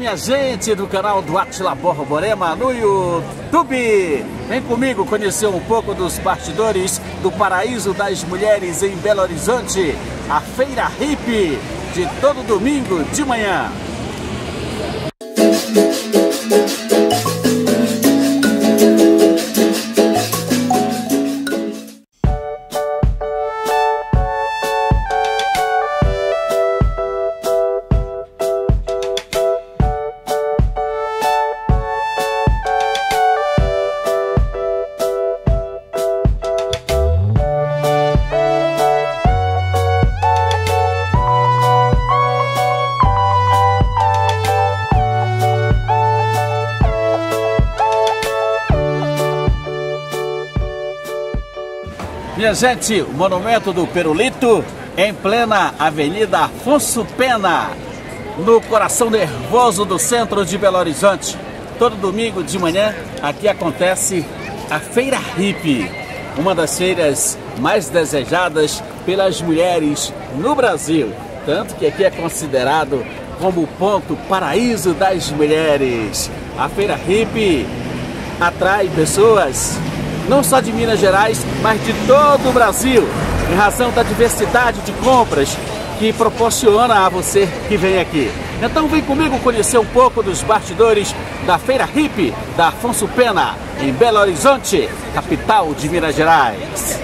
Minha gente do canal do Atila Borborema no YouTube. Vem comigo conhecer um pouco dos bastidores do Paraíso das Mulheres em Belo Horizonte, a Feira Hip, de todo domingo de manhã. Minha gente, o Monumento do Perulito em plena Avenida Afonso Pena, no coração nervoso do centro de Belo Horizonte. Todo domingo de manhã aqui acontece a Feira Hip, uma das feiras mais desejadas pelas mulheres no Brasil. Tanto que aqui é considerado como o ponto paraíso das mulheres. A Feira Hip atrai pessoas não só de Minas Gerais, mas de todo o Brasil, em razão da diversidade de compras que proporciona a você que vem aqui. Então vem comigo conhecer um pouco dos bastidores da Feira Hip da Afonso Pena, em Belo Horizonte, capital de Minas Gerais.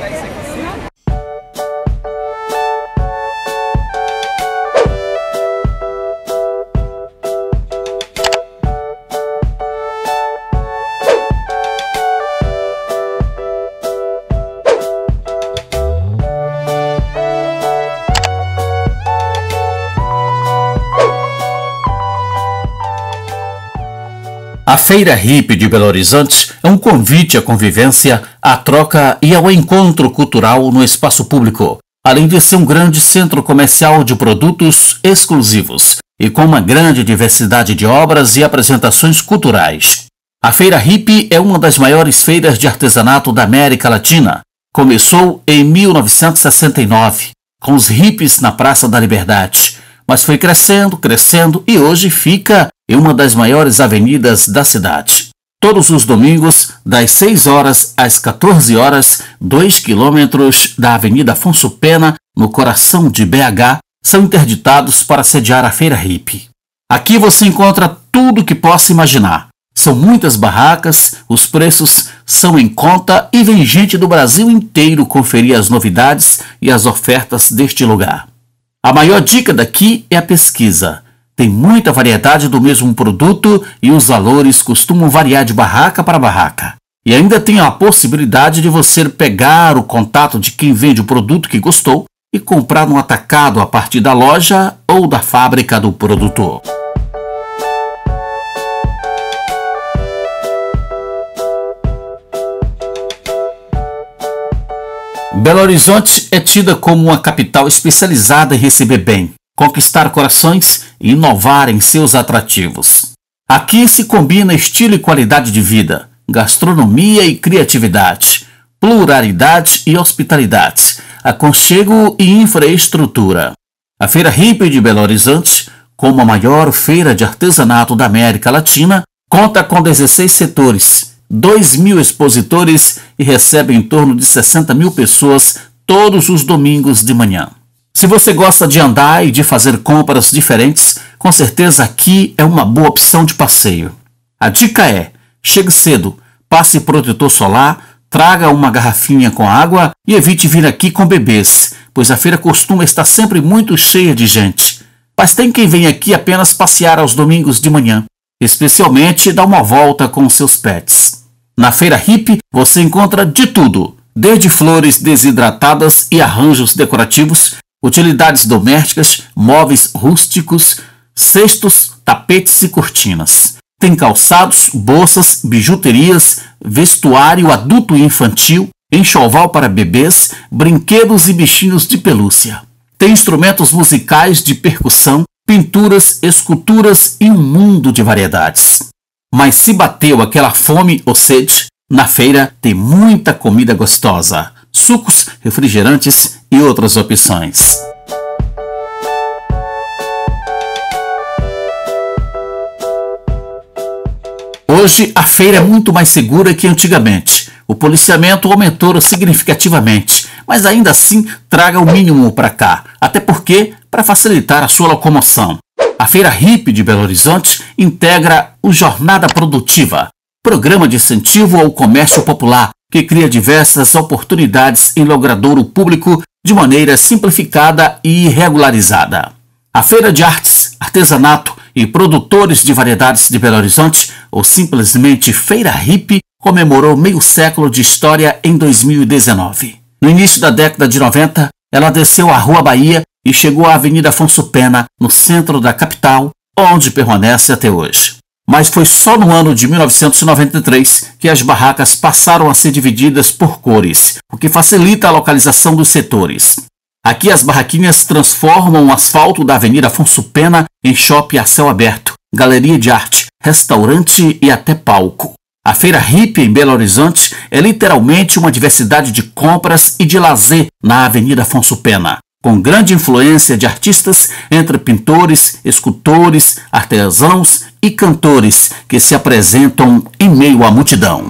A Feira Hip de Belo Horizonte é um convite à convivência, à troca e ao encontro cultural no espaço público, além de ser um grande centro comercial de produtos exclusivos e com uma grande diversidade de obras e apresentações culturais. A Feira Hip é uma das maiores feiras de artesanato da América Latina. Começou em 1969, com os hippies na Praça da Liberdade, mas foi crescendo, crescendo e hoje fica em uma das maiores avenidas da cidade. Todos os domingos, das 6 horas às 14 horas, 2 quilômetros da Avenida Afonso Pena, no coração de BH, são interditados para sediar a Feira Hip. Aqui você encontra tudo que possa imaginar. São muitas barracas, os preços são em conta e vem gente do Brasil inteiro conferir as novidades e as ofertas deste lugar. A maior dica daqui é a pesquisa. Tem muita variedade do mesmo produto e os valores costumam variar de barraca para barraca. E ainda tem a possibilidade de você pegar o contato de quem vende o produto que gostou e comprar no atacado a partir da loja ou da fábrica do produtor. Belo Horizonte é tida como uma capital especializada em receber bem, conquistar corações e inovar em seus atrativos. Aqui se combina estilo e qualidade de vida, gastronomia e criatividade, pluralidade e hospitalidade, aconchego e infraestrutura. A Feira Hip de Belo Horizonte, como a maior feira de artesanato da América Latina, conta com 16 setores, 2 mil expositores e recebe em torno de 60 mil pessoas todos os domingos de manhã. Se você gosta de andar e de fazer compras diferentes, com certeza aqui é uma boa opção de passeio. A dica é: chegue cedo, passe protetor solar, traga uma garrafinha com água e evite vir aqui com bebês, pois a feira costuma estar sempre muito cheia de gente. Mas tem quem vem aqui apenas passear aos domingos de manhã, especialmente dar uma volta com seus pets. Na feira hippie você encontra de tudo, desde flores desidratadas e arranjos decorativos utilidades domésticas, móveis rústicos, cestos, tapetes e cortinas. Tem calçados, bolsas, bijuterias, vestuário adulto e infantil, enxoval para bebês, brinquedos e bichinhos de pelúcia. Tem instrumentos musicais de percussão, pinturas, esculturas e um mundo de variedades. Mas se bateu aquela fome ou sede, na feira tem muita comida gostosa sucos, refrigerantes e outras opções. Hoje, a feira é muito mais segura que antigamente. O policiamento aumentou significativamente, mas ainda assim traga o mínimo para cá, até porque para facilitar a sua locomoção. A Feira HIP de Belo Horizonte integra o Jornada Produtiva, programa de incentivo ao comércio popular que cria diversas oportunidades em logradouro público de maneira simplificada e regularizada. A Feira de Artes, Artesanato e Produtores de Variedades de Belo Horizonte, ou simplesmente Feira Hip, comemorou meio século de história em 2019. No início da década de 90, ela desceu a Rua Bahia e chegou à Avenida Afonso Pena, no centro da capital, onde permanece até hoje. Mas foi só no ano de 1993 que as barracas passaram a ser divididas por cores, o que facilita a localização dos setores. Aqui as barraquinhas transformam o asfalto da Avenida Afonso Pena em shopping a céu aberto, galeria de arte, restaurante e até palco. A Feira Hippie em Belo Horizonte é literalmente uma diversidade de compras e de lazer na Avenida Afonso Pena, com grande influência de artistas entre pintores, escultores, artesãos e cantores que se apresentam em meio à multidão.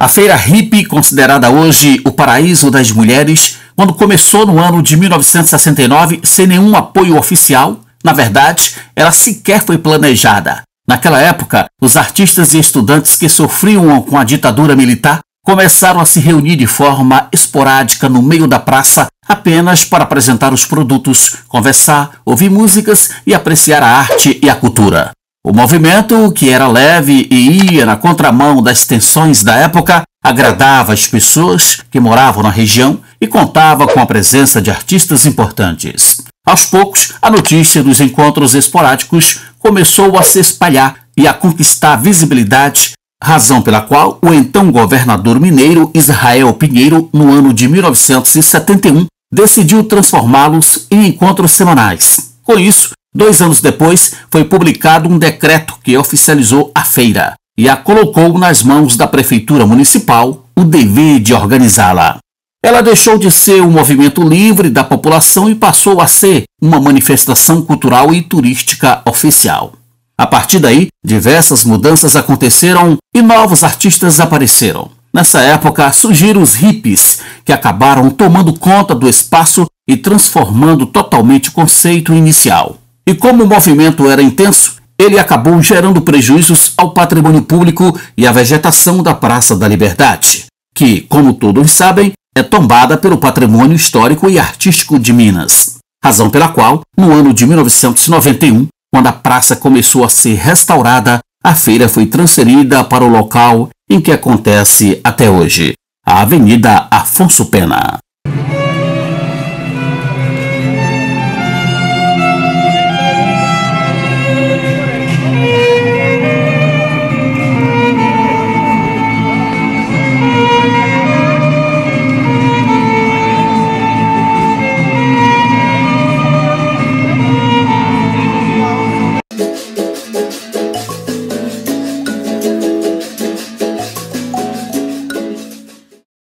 A feira hippie, considerada hoje o paraíso das mulheres, quando começou no ano de 1969 sem nenhum apoio oficial, na verdade, ela sequer foi planejada. Naquela época, os artistas e estudantes que sofriam com a ditadura militar começaram a se reunir de forma esporádica no meio da praça apenas para apresentar os produtos, conversar, ouvir músicas e apreciar a arte e a cultura. O movimento, que era leve e ia na contramão das tensões da época, agradava as pessoas que moravam na região e contava com a presença de artistas importantes. Aos poucos, a notícia dos encontros esporádicos começou a se espalhar e a conquistar visibilidade, razão pela qual o então governador mineiro Israel Pinheiro, no ano de 1971, decidiu transformá-los em encontros semanais. Com isso, Dois anos depois, foi publicado um decreto que oficializou a feira e a colocou nas mãos da Prefeitura Municipal o dever de organizá-la. Ela deixou de ser um movimento livre da população e passou a ser uma manifestação cultural e turística oficial. A partir daí, diversas mudanças aconteceram e novos artistas apareceram. Nessa época, surgiram os hippies, que acabaram tomando conta do espaço e transformando totalmente o conceito inicial. E como o movimento era intenso, ele acabou gerando prejuízos ao patrimônio público e à vegetação da Praça da Liberdade, que, como todos sabem, é tombada pelo patrimônio histórico e artístico de Minas. Razão pela qual, no ano de 1991, quando a praça começou a ser restaurada, a feira foi transferida para o local em que acontece até hoje, a Avenida Afonso Pena.